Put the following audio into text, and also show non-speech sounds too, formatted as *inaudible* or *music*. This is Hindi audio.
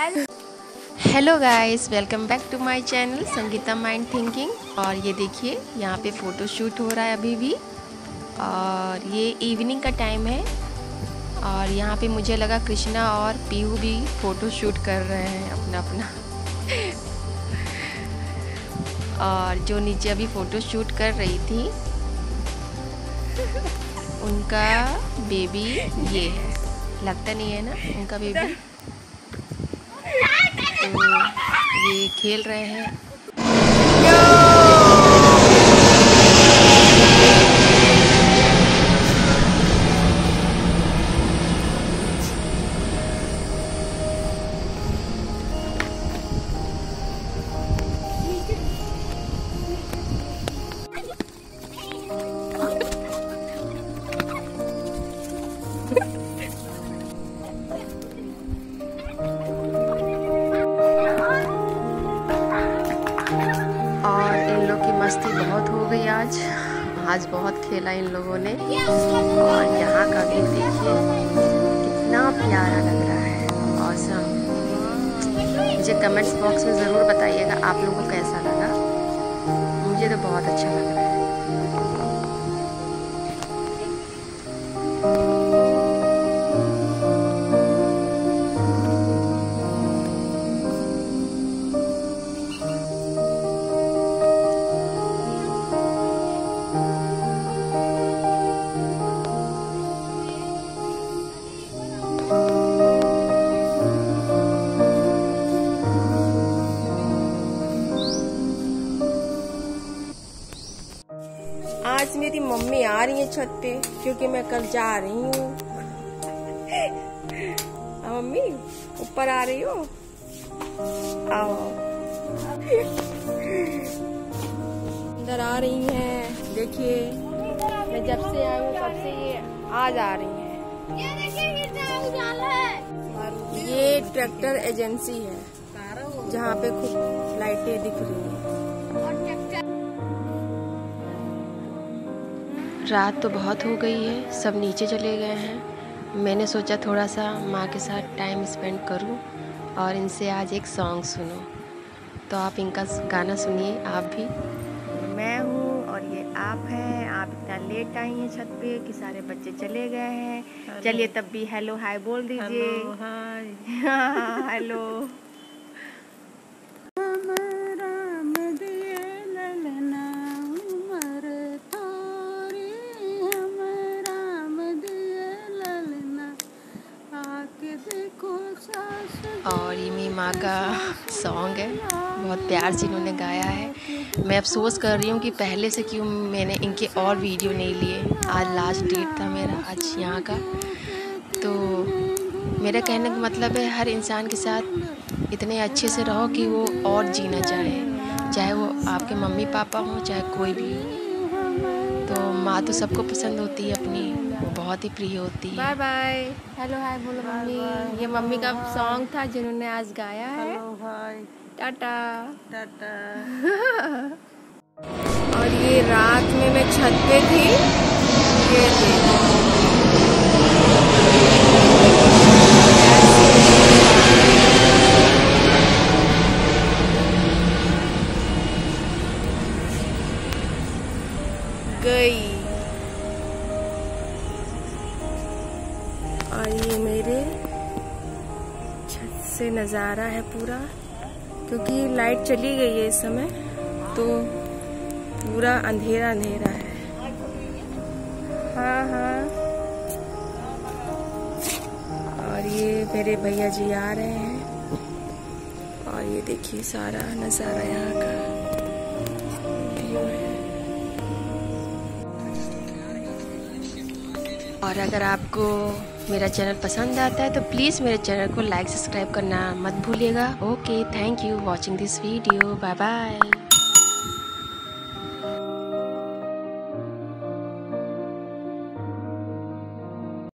Hello guys welcome back to my channel Sangeeta mind thinking और ये देखिए, यहाँ पे फ़ोटो शूट हो रहा है अभी भी। और ये इवनिंग का टाइम है। और यहाँ पे मुझे लगा कृष्णा और पीहू भी फ़ोटो शूट कर रहे हैं अपना अपना और जो नीचे अभी फ़ोटो शूट कर रही थी, उनका बेबी ये है। लगता नहीं है ना, उनका बेबी तो ये खेल रहे हैं। आज आज बहुत खेला इन लोगों ने। और यहाँ का भी देखिए, कितना प्यारा लग रहा है। औसम मुझे कमेंट्स बॉक्स में ज़रूर बताइएगा, आप लोगों को कैसा लगा? मुझे तो बहुत अच्छा लग रहा है। आज मेरी मम्मी आ रही है छत पे, क्योंकि मैं कल जा रही हूँ, *laughs* मम्मी, ऊपर आ रही हो? आओ। अंदर आ रही हैं, देखिए। मैं जब से आई हूँ, तब से ये आज आ रही हैं। ये ट्रैक्टर एजेंसी है, जहाँ पे खूब लाइटें दिख रही हैं। रात तो बहुत हो गई है सब नीचे चले गए हैं। मैंने सोचा थोड़ा सा माँ के साथ टाइम स्पेंड करूँ और इनसे आज एक सॉन्ग सुनो। तो आप इनका गाना सुनिए आप भी। मैं हूँ और ये आप हैं। आप इतना लेट आई हैं छत पे कि सारे बच्चे चले गए हैं। चलिए तब भी हेलो हाय बोल दीजिए। *laughs* हाय हेलो माँ का सॉन्ग है। बहुत प्यार से इन्होंने गाया है। मैं अफसोस कर रही हूँ कि पहले से क्यों मैंने इनके और वीडियो नहीं लिए। आज लास्ट डेट था मेरा, आज यहाँ का। तो मेरा कहने का मतलब है, हर इंसान के साथ इतने अच्छे से रहो कि वो और जीना चाहे। चाहे वो आपके मम्मी पापा हों, चाहे कोई भी हो। तो माँ तो सबको पसंद होती है अपनी वो बहुत ही प्रिय होती है। Bye bye. हेलो हाय बोलो मम्मी। ये मम्मी का सॉन्ग था जिन्होंने आज गाया है। टाटा। टाटा। *laughs* और ये रात में मैं छत पे थी। गई। और ये मेरे छत से नज़ारा है पूरा, क्योंकि लाइट चली गई है इस समय तो पूरा अंधेरा अंधेरा है। हाँ हाँ। और ये मेरे भैया जी आ रहे हैं। और ये देखिए सारा नज़ारा यहाँ का। और अगर आपको मेरा चैनल पसंद आता है तो प्लीज़ मेरे चैनल को लाइक, सब्सक्राइब करना मत भूलिएगा। Okay, thank you watching this video. Bye bye.